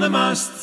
Van Mast.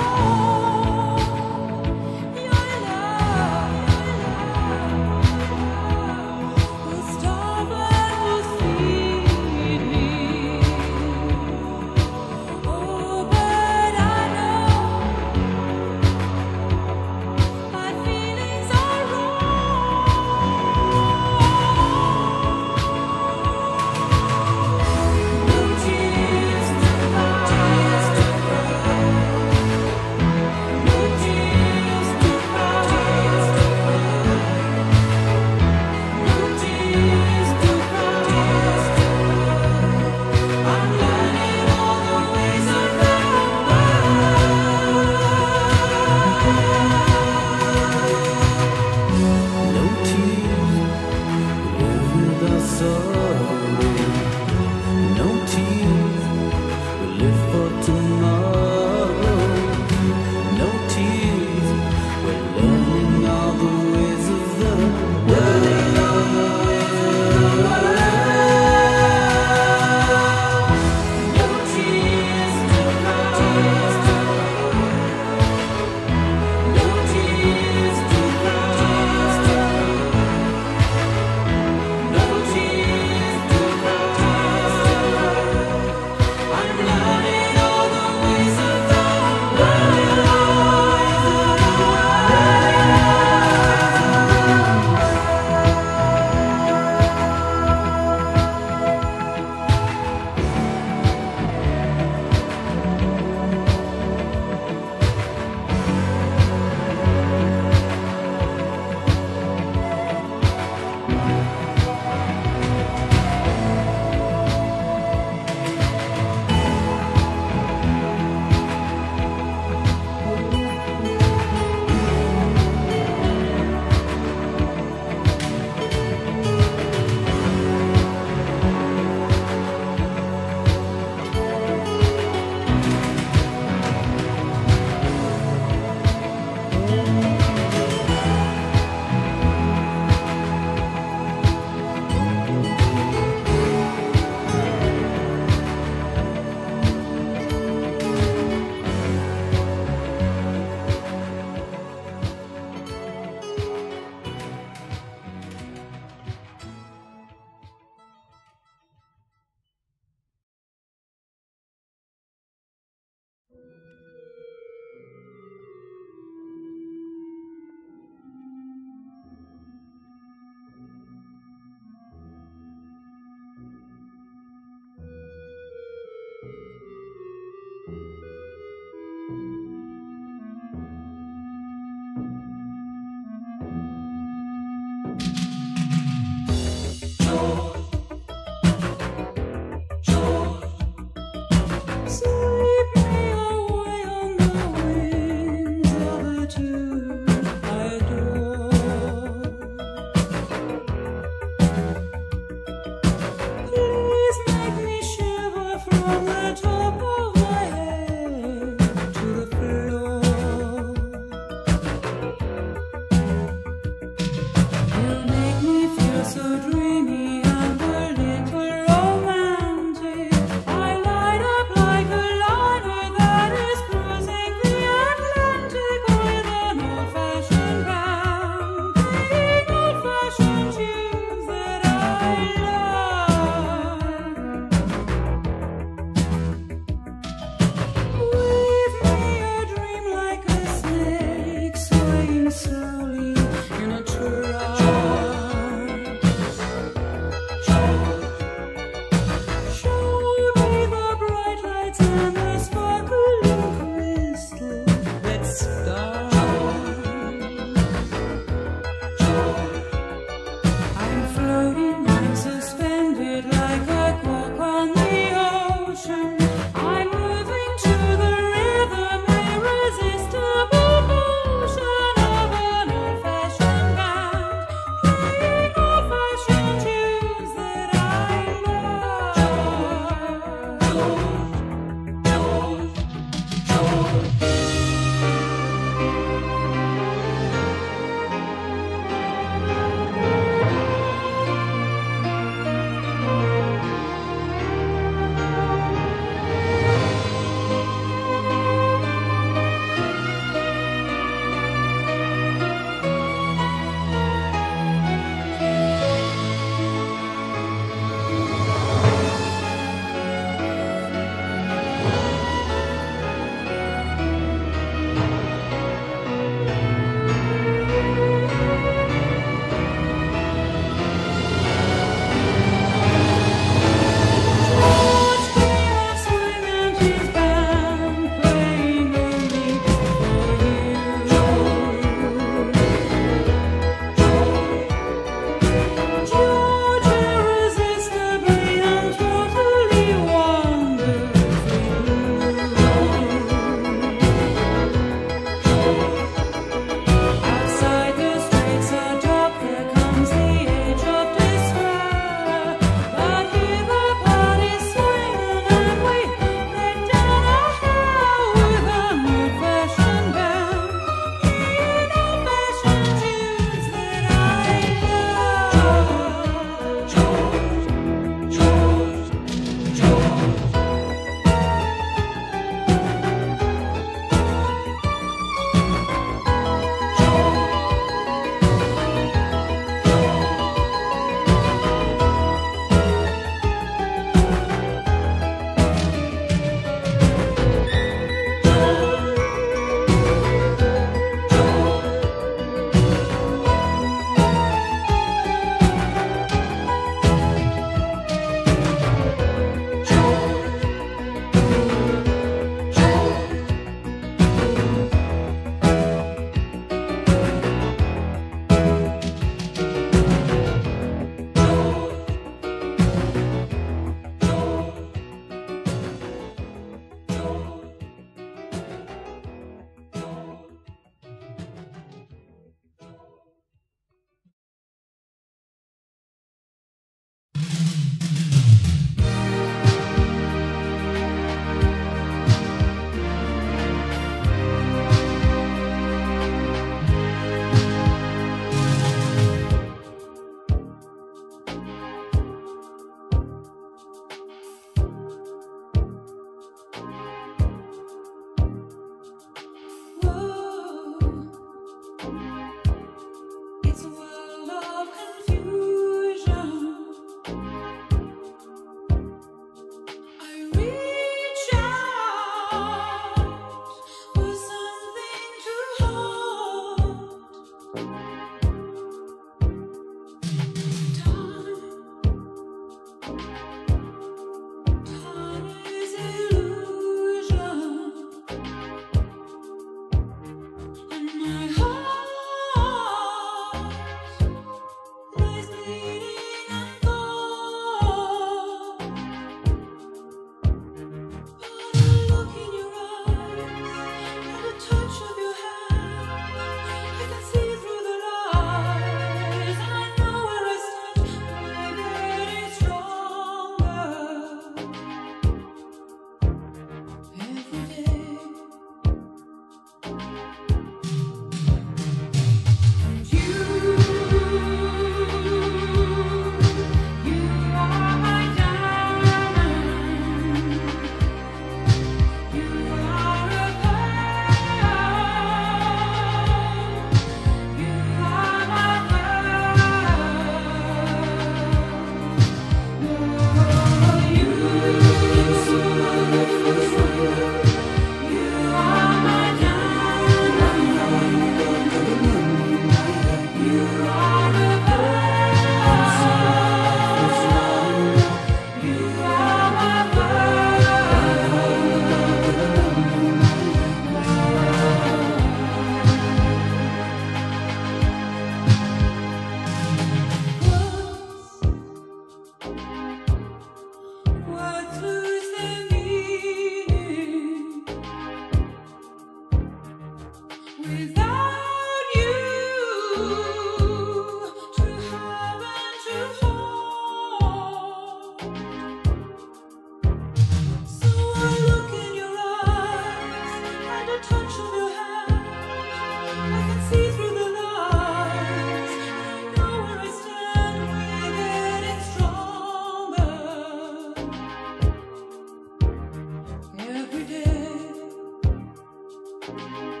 So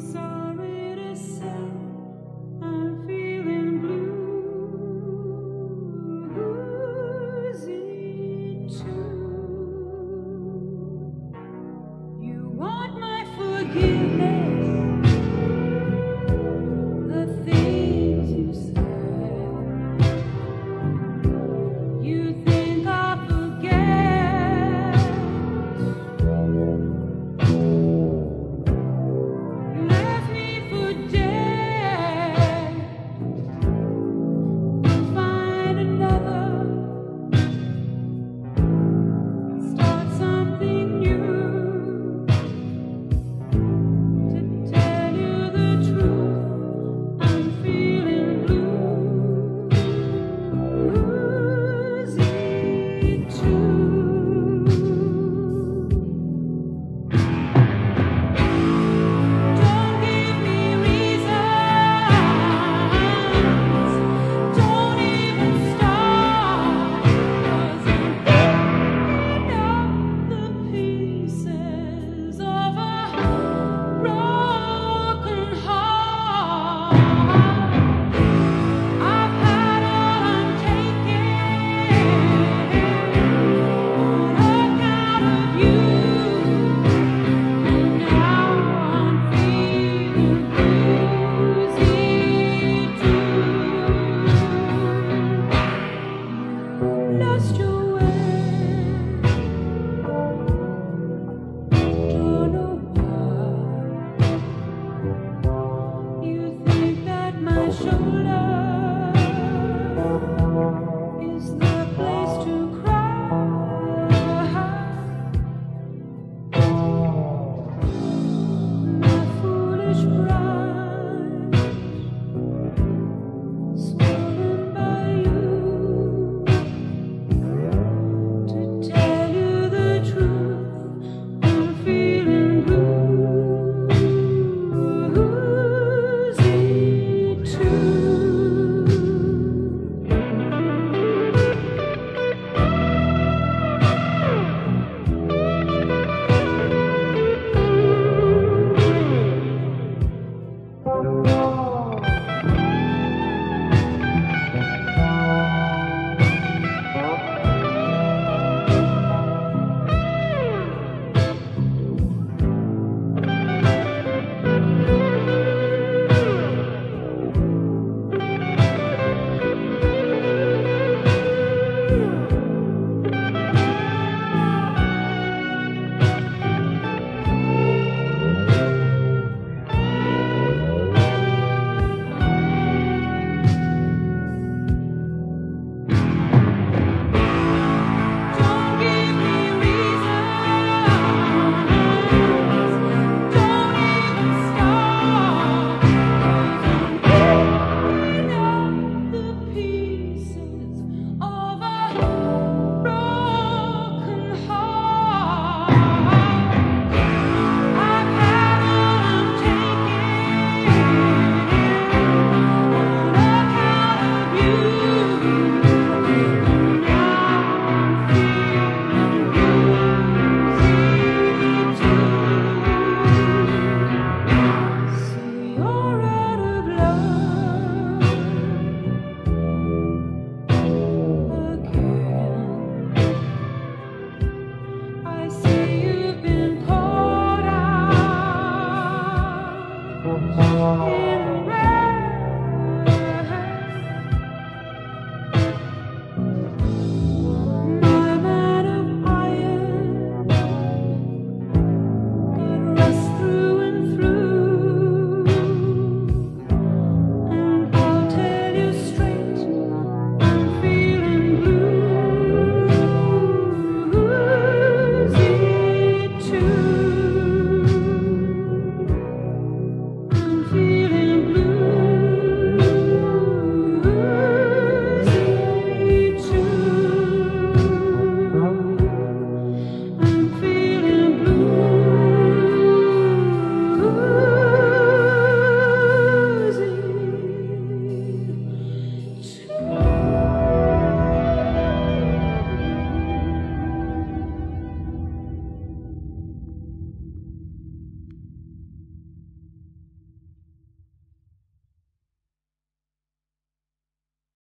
I'm